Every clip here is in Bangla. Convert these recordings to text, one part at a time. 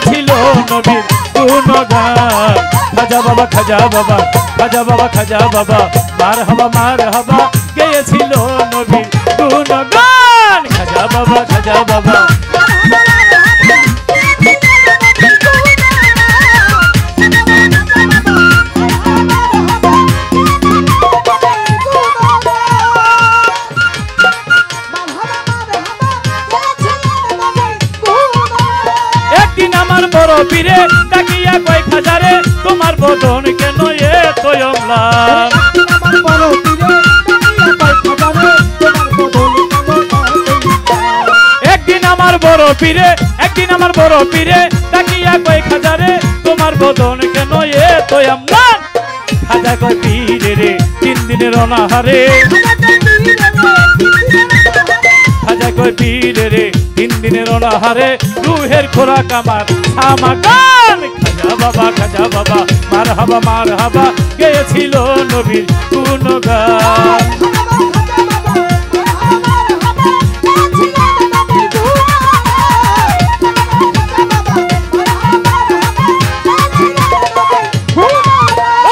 গেয়েছিল নবীর গুণগান। খাজা বাবা খাজা বাবা খাজা বাবা খাজা বাবা মার হবা মার হবা গেয়েছিল বড় পীরে ডাকিয়া কয় খাজারে তোমার বদন কেন এ তয়মলা আমার বড় পীরে একদিন আমার বড় পীরে ডাকিয়া কয় খাজারে তোমার বদন কেন এ তয়মলা খাজা কয় পীরে রে তিন দিনের অনাহারে। কয় পীরে রে, তিন দিনের অনাহারে, রুহের খোরাক আমার। সামাকান খাজা বাবা খাজা বাবা, মার হাবা মার হাবা, গেয়েছিল নবীর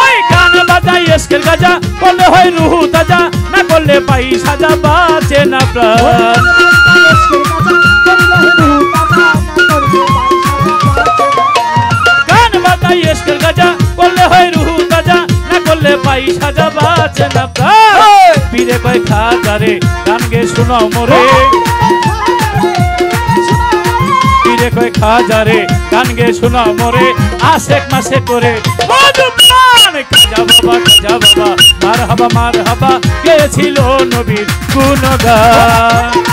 ওই গান এসকের গাজা করলে হয় রুহু তাজা, না করলে পাই সাজা, বাজে না প্রাণ। গান এসকের গাজা করলে হয় রুহু তাজা না করলে পাই সাজা বাজে না প্রাণ পীরে কয় খাজারে গান গে শোনাও মোরে। কয় খাজারে গান গে শোনাও মোরে। আশেক মাসে করে মধু প্রাণ খাজা বাবা খাজা বাবা মার হাবা মার হাবা গেছিল নবীর গুণগান।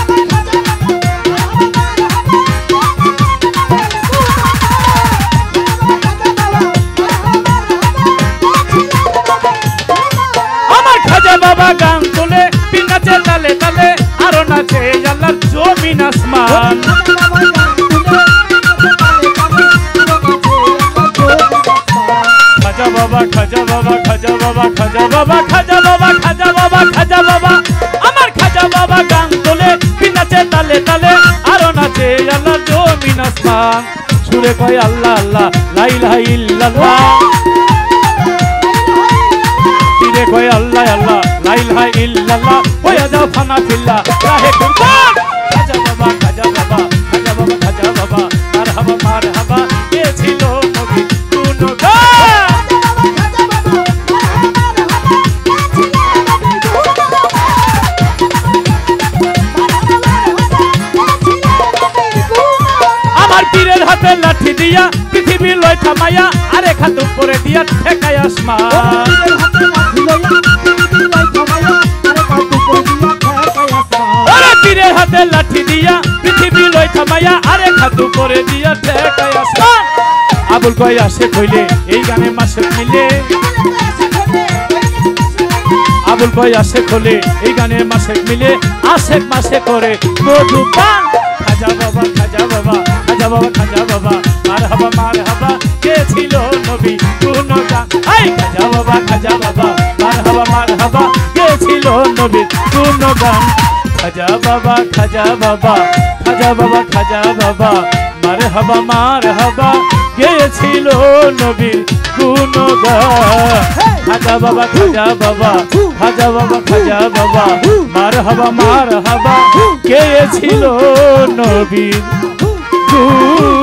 জমিন আসমান খাজা বাবা খাজা বাবা খাজা বাবা খাজা বাবা খাজা বাবা খাজা বাবা খাজা বাবা আমার খাজা বাবা গান তোলে পিনাচে তালে তালে, আরও নাচে আল্লাহর জমিন আসমান সুরে কয় আল্লাহ আল্লাহ লাইলাহ ইল্লাল্লাহ। তীরে কয় আল্লাহ আল্লাহ লাইলাহ ইল্লাল্লাহ। ওয়া যাও ফানা ফিল্লা, রাহে কুরবান। লয় থামাইয়া আরে খাত উপরে দিয়া ঠেকায় আসমান আরে হাতে লাঠি দিয়া পৃথিবী লয় থামাইয়া আরে খাত উপরে দিয়া ঠেকায় আসমান আবুল কয় আসে কইলে এই গানে মাসে মিলে। আবুল কয় আসে খোলে এই গানে মাসে মিলে। আশেক মাসে করে মধু পান খাজা বাবা খাজা বাবা খাজা বাবা খাজা বাবা মার হাবা মার হাবা কে ছিল নবী গান আই খাজা বাবা খাজা বাবা মার হাবা মার হাবা কে ছিল নবী কোন গান খাজা বাবা খাজা বাবা খাজা বাবা খাজা বাবা মার হাবা মার হাবা গেছিল নবীর গুণগান খাজা বাবা খাজা বাবা খাজা বাবা খাজা বাবা। মার হাবা মার হাবা। গেছিল নবীর গুণ